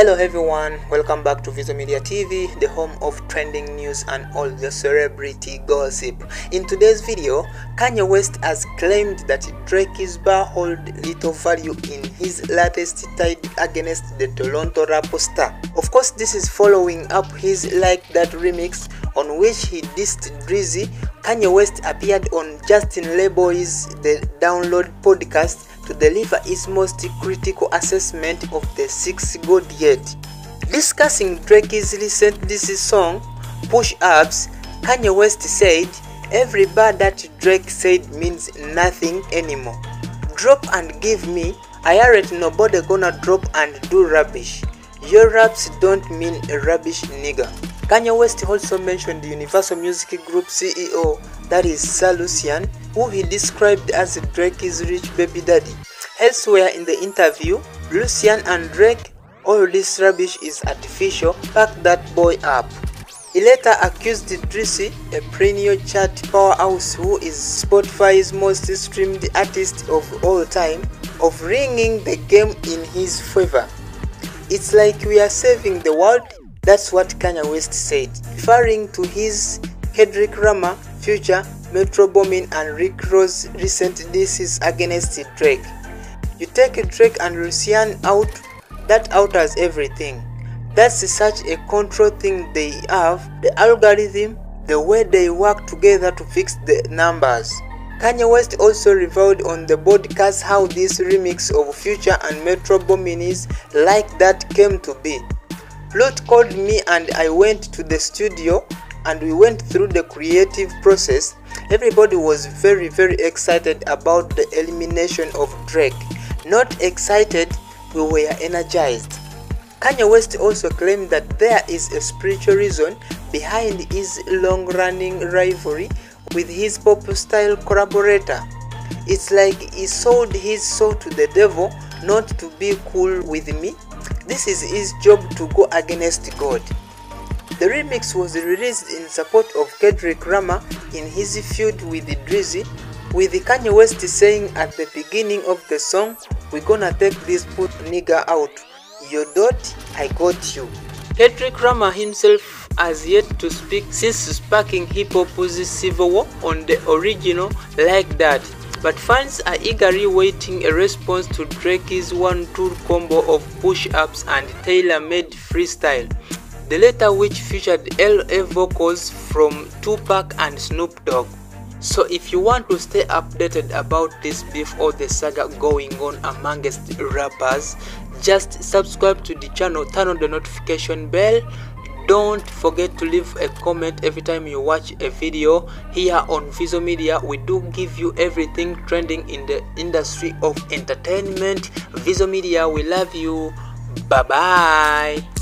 Hello everyone, welcome back to Visual Media TV, the home of trending news and all the celebrity gossip. In today's video, Kanye West has claimed that Drake's bar hold little value in his latest tide against the Toronto rapper star. Of course, this is following up his Like That remix on which he dissed Drizzy. Kanye West appeared on Justin Laboy's The Download podcast to deliver his most critical assessment of the six god yet. Discussing Drake's recent this song, Push Ups, Kanye West said, Every bar that Drake said means nothing anymore. Drop and give me, I already nobody gonna drop and do rubbish. Your raps don't mean a rubbish nigga. Kanye West also mentioned Universal Music Group CEO, that is Sir Lucian, who he described as Drake's rich baby daddy. Elsewhere in the interview, Lucian and Drake, all this rubbish is artificial, pack that boy up. He later accused Drizzy, a perennial chart powerhouse who is Spotify's most streamed artist of all time, of ringing the game in his favor. It's like we are saving the world, that's what Kanye West said, referring to his Kendrick Lamar, Future, Metro Boomin and Rick Ross recent disses against Drake. You take Drake and Lucian out, that alters everything. That's such a control thing they have, the algorithm, the way they work together to fix the numbers. Kanye West also revealed on the podcast how this remix of Future and Metro Boomin is like that came to be. Lot called me and I went to the studio and we went through the creative process. Everybody was very very excited about the elimination of Drake. Not excited, we were energized. Kanye West also claimed that there is a spiritual reason behind his long running rivalry with his pop style collaborator. It's like he sold his soul to the devil not to be cool with me. This is his job to go against God. The remix was released in support of Kendrick Lamar in his feud with Drizzy, with Kanye West saying at the beginning of the song, we gonna take this put nigga out. You dot, I got you. Kendrick Lamar himself has yet to speak since sparking hip hop's civil war on the original like that. But fans are eagerly waiting a response to Drake's one-two combo of push-ups and Taylor Made freestyle. The latter which featured LA vocals from Tupac and Snoop Dogg. So if you want to stay updated about this beef or the saga going on amongst rappers, just subscribe to the channel, turn on the notification bell. Don't forget to leave a comment every time you watch a video here on Vizo Media. We do give you everything trending in the industry of entertainment. Vizo Media, we love you. Bye bye.